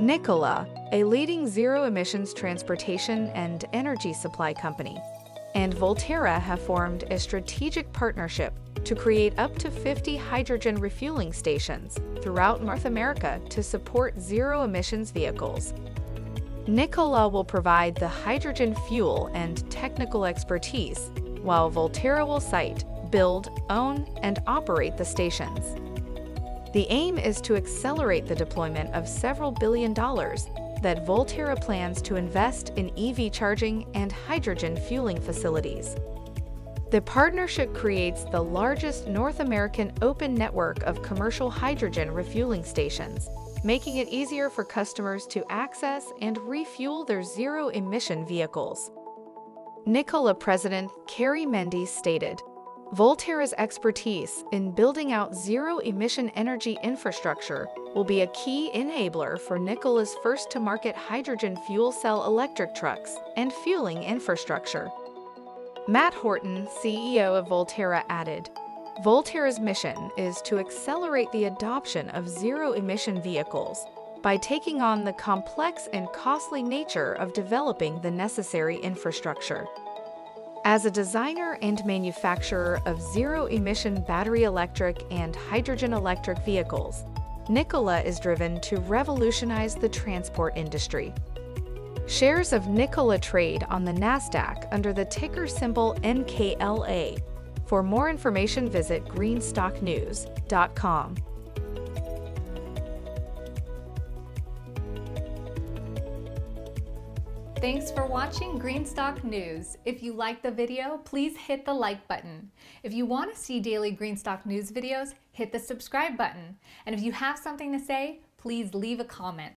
Nikola, a leading zero emissions transportation and energy supply company, and Voltera have formed a strategic partnership to create up to 50 hydrogen refueling stations throughout North America to support zero emissions vehicles. Nikola will provide the hydrogen fuel and technical expertise, while Voltera will site, build, own, and operate the stations. The aim is to accelerate the deployment of several billion dollars that Voltera plans to invest in EV charging and hydrogen fueling facilities. The partnership creates the largest North American open network of commercial hydrogen refueling stations, making it easier for customers to access and refuel their zero emission vehicles. Nikola President Carey Mendes stated, Voltera's expertise in building out zero emission energy infrastructure will be a key enabler for Nikola's first to market hydrogen fuel cell electric trucks and fueling infrastructure. Matt Horton, CEO of Voltera, added Voltera's mission is to accelerate the adoption of zero emission vehicles by taking on the complex and costly nature of developing the necessary infrastructure. As a designer and manufacturer of zero-emission battery electric and hydrogen electric vehicles, Nikola is driven to revolutionize the transport industry. Shares of Nikola trade on the NASDAQ under the ticker symbol NKLA. For more information, visit greenstocknews.com. Thanks for watching Green Stock News. If you like the video, please hit the like button. If you want to see daily Green Stock News videos, hit the subscribe button. And if you have something to say, please leave a comment.